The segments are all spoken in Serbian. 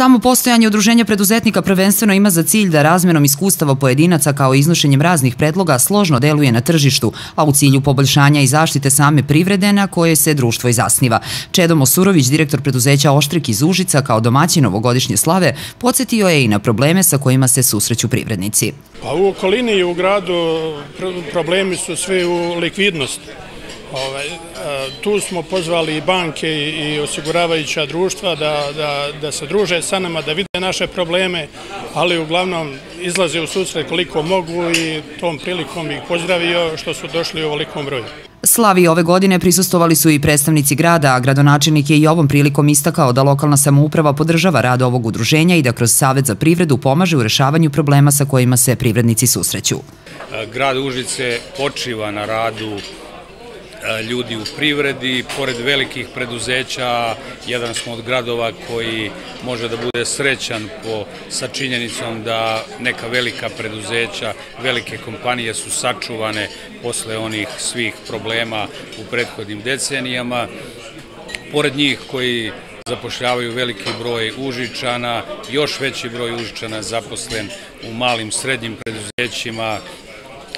Samo postojanje udruženja preduzetnika prvenstveno ima za cilj da razmenom iskustava pojedinaca kao iznošenjem raznih predloga složno deluje na tržištu, a u cilju poboljšanja i zaštite same privrede na koje se društvo i zasniva. Čedomo Surović, direktor preduzeća Oštrik iz Užica, kao domaćin ovogodišnje slave, podsjetio je i na probleme sa kojima se susreću privrednici. Pa u okolini i u gradu problemi su sve u likvidnosti. Ovaj, e, tu smo pozvali i banke i osiguravajuća društva da, da, da se druže sa nama, da vide naše probleme, ali uglavnom izlaze u susret koliko mogu i tom prilikom ih pozdravio što su došli u ovolikom broju. Slavi ove godine prisustovali su i predstavnici grada, a gradonačelnik je i ovom prilikom istakao da lokalna samouprava podržava rad ovog udruženja i da kroz Savet za privredu pomaže u rešavanju problema sa kojima se privrednici susreću. Grad Užice počiva na radu ljudi u privredi, pored velikih preduzeća, jedan smo od gradova koji može da bude srećan po, sa činjenicom da neka velika preduzeća, velike kompanije su sačuvane posle onih svih problema u prethodnim decenijama. Pored njih koji zapošljavaju veliki broj Užičana, još veći broj Užičana zaposlen u malim srednjim preduzećima,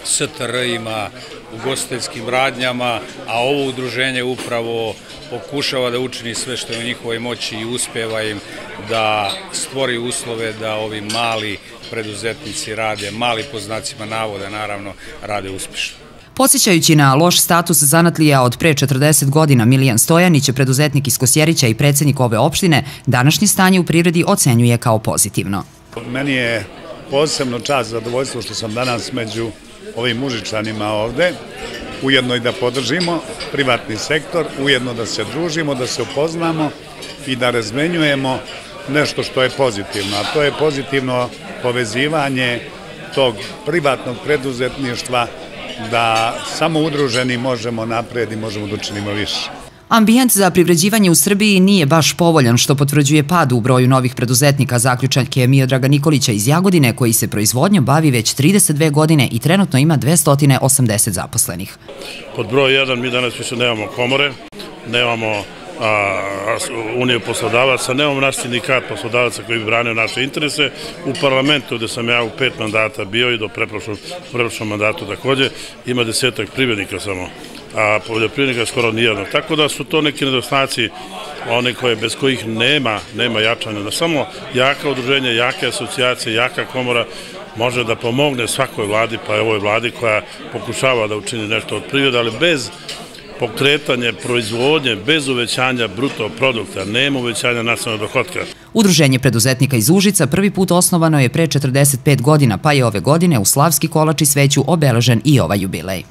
STR-ima, ugostiteljskim radnjama, a ovo udruženje upravo pokušava da učini sve što je u njihovoj moći i uspeva im da stvori uslove da ovi mali preduzetnici rade, mali po znacima navoda naravno, rade uspešno. Posjećajući na loš status zanatlija od pre 40 godina, Milijan Stojanić, preduzetnik iz Kosjerića i predsednik ove opštine, današnje stanje u privredi ocenjuje kao pozitivno. Meni je posebno čast zadovoljstvo što sam danas među ovim mužičanima ovde, ujedno i da podržimo privatni sektor, ujedno da se družimo, da se upoznamo i da razmenjujemo nešto što je pozitivno, a to je pozitivno povezivanje tog privatnog preduzetništva da samo udruženi možemo napred i možemo da učinimo više. Ambijent za privređivanje u Srbiji nije baš povoljan, što potvrđuje pad u broju novih preduzetnika zaključanke Miodraga Nikolića iz Jagodine, koji se proizvodnjom bavi već 32 godine i trenutno ima 280 zaposlenih. Pod broj 1 mi danas više nemamo komore, nemamo Uniju poslodavaca, nemamo naš sindikat poslodavaca koji bi branio naše interese. U parlamentu gde sam ja u pet mandata bio i do preprošlom mandatu takođe, ima desetak privrednika samo a poljoprivrednika skoro nijednog. Tako da su to neki nedostaci one koje bez kojih nema, nema jačanja. Da samo jaka udruženja, jake asocijacije, jaka komora može da pomogne svakoj vladi, pa je ovoj vladi koja pokušava da učini nešto od privreda, ali bez pokretanje proizvodnje bez uvećanja bruto produkta, nema uvećanja nacionalnog dohodka. Udruženje preduzetnika iz Užica prvi put osnovano je pre 45 godina, pa je ove godine u Slavski kolač i sveću obeležen i ovaj jubilej.